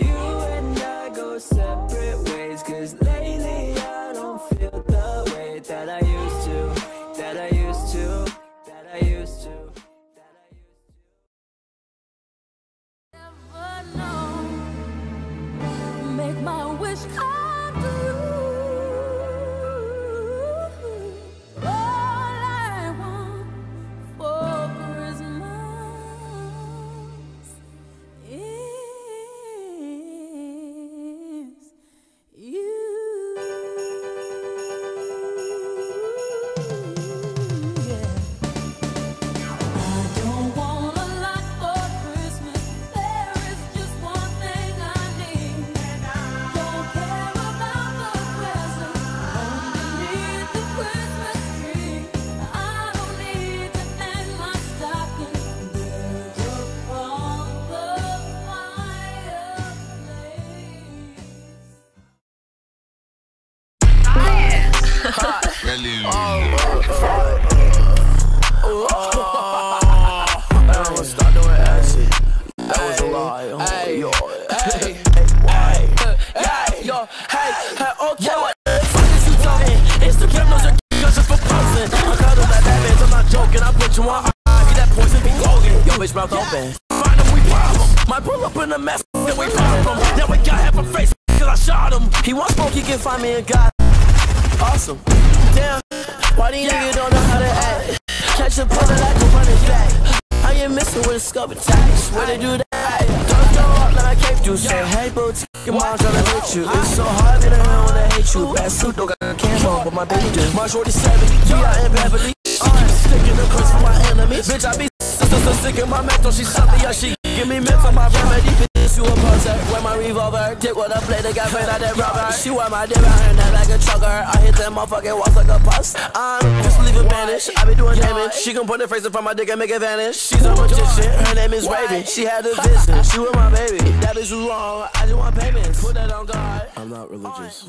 You and I go separate ways, cause lately I don't feel the way that I used to, that I used to, that I used to. that I used to. never know. Make my wish come yo, hey, hey, hey, yo, hey, hey, okay, what the fuck is you talking? Instagram knows your cause it's for posting. I'm cuddle like that man, I'm not joking. I put you on high, get that poison be Logan. Yo, bitch, mouth open. Find him, we problem. Might pull up in a mess, then we problem. Now we got half a face, cause I shot him. He wants smoke, he can find me a guy. Awesome. Damn, why these niggas don't know how to act? Catch a puller like a running back. I ain't missing with a scup attacks. Where they do that? I through. Say, hey, boo, t- your mom tryna hit you. It's so hard that I don't wanna hate you. Bad suit, don't got a camera, but my baby do. March 47, we out in Beverly. I'm sticking the curse for my enemies. Bitch, I be so, so, so sick in my mental. She something, yeah, she give me mental, my remedy. Bitch, you a poser. Wear my revolver. Dick what I play, the guy playing out that rubber. She wear my dick behind that like a trucker. I hit that motherfucking walls like a bus. I'm just leaving vanish. I be doing damage. She gon' put her face in front of my dick and make it vanish. She's a magician. Her name is Raven. She had a vision. She with my baby. That bitch was wrong. I just want payments. Put that on God. I'm not religious.